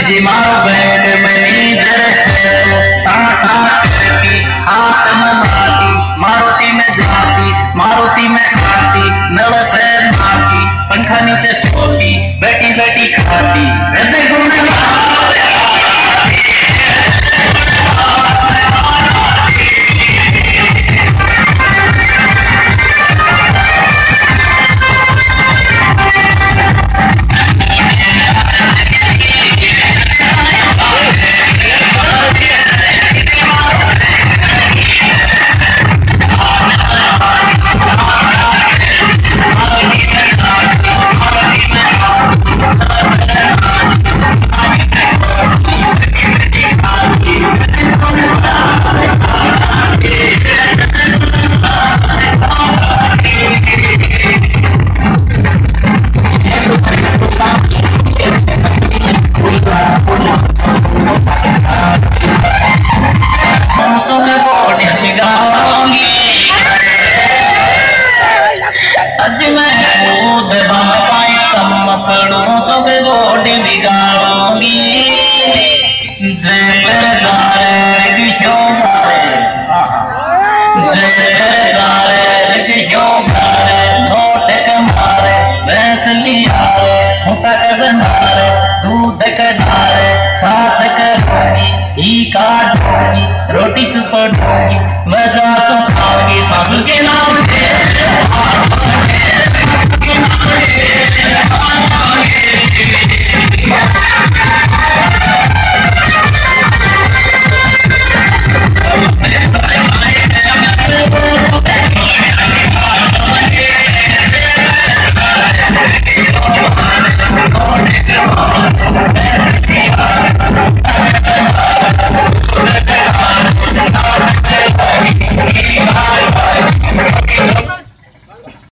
जिमा band manager है टाटा की आत्म मारुति में जाती, मारुति में खाती, नल पैर मारती पंखा नीचे सोती, बैठी बैठी खाती। हृदय गुण गाती। Mother